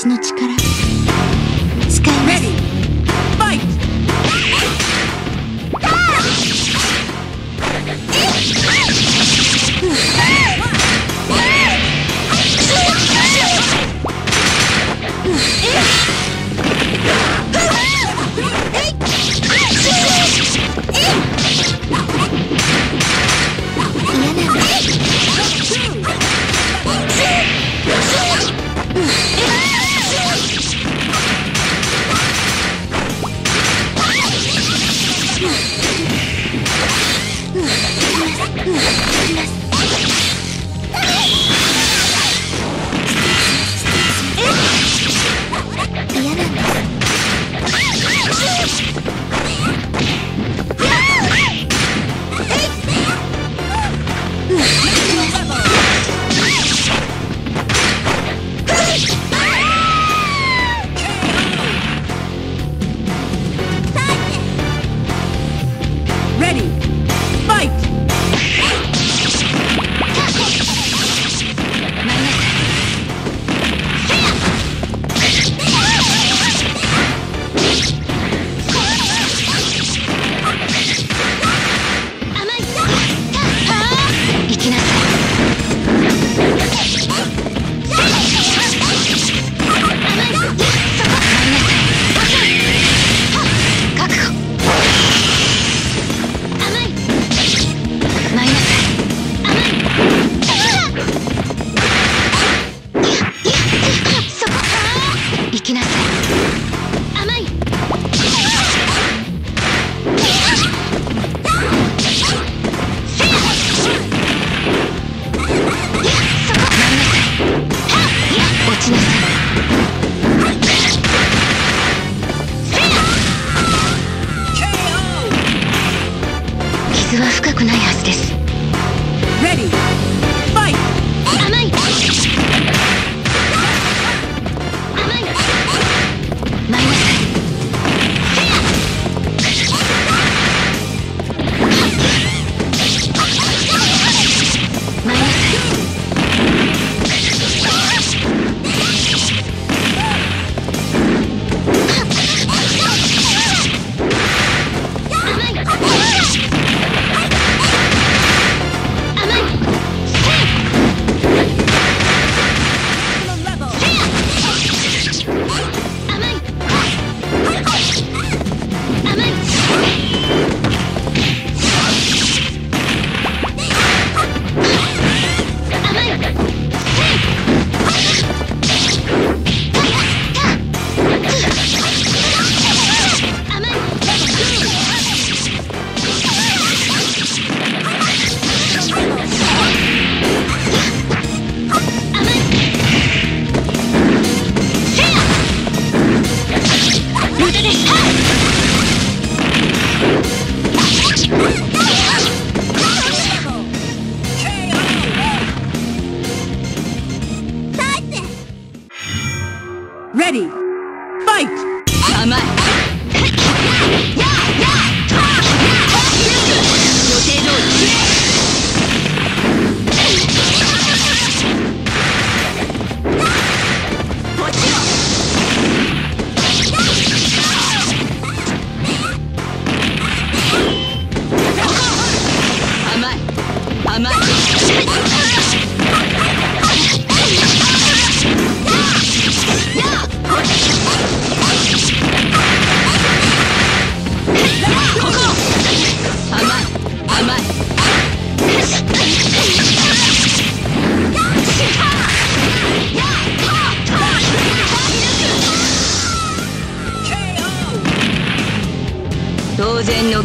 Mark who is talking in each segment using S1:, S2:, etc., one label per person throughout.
S1: 私の力。Ready!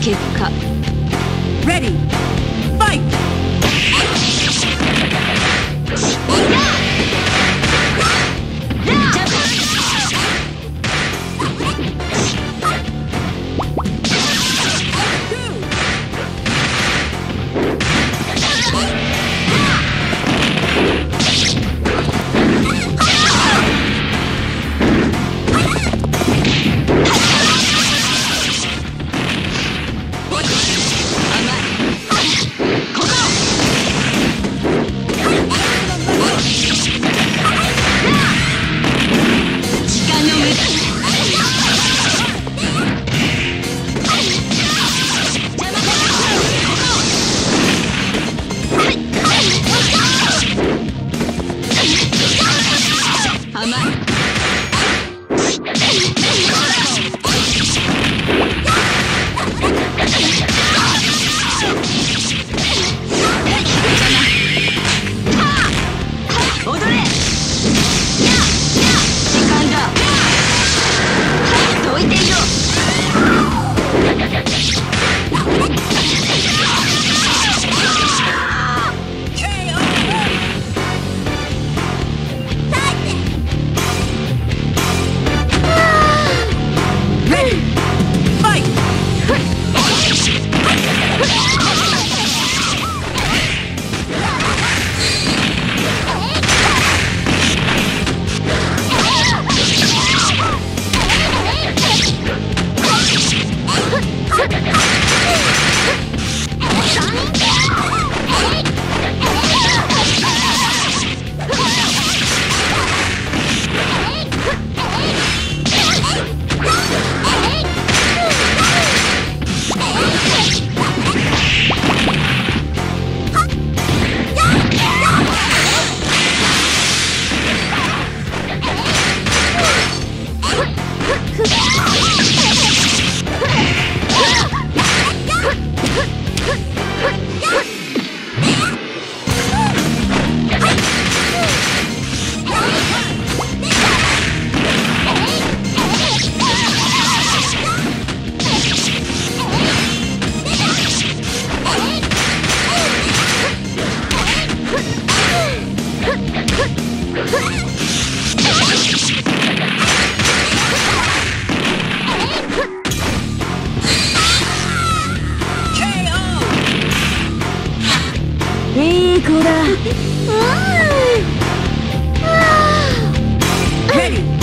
S1: 結果 Ready. 好的 Hey.